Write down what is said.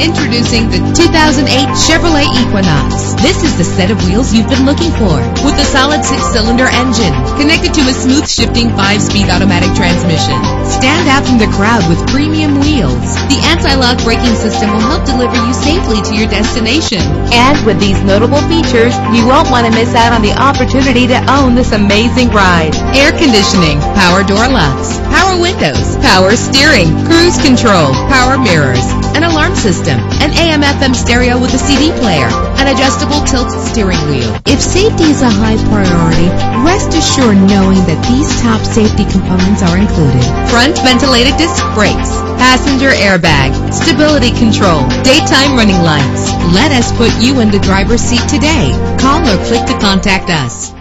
Introducing the 2008 Chevrolet Equinox. This is the set of wheels you've been looking for. With a solid six-cylinder engine connected to a smooth shifting five-speed automatic transmission. Stand out from the crowd with premium wheels. The anti-lock braking system will help deliver you safely to your destination. And with these notable features, you won't want to miss out on the opportunity to own this amazing ride. Air conditioning, power door locks, power windows, power steering, cruise control, power mirrors, an alarm system, an AM FM stereo with a CD player, an adjustable tilt steering wheel. If safety is a high priority, rest assured knowing that these top safety components are included. Front ventilated disc brakes, passenger airbag, stability control, daytime running lights. Let us put you in the driver's seat today. Call or click to contact us.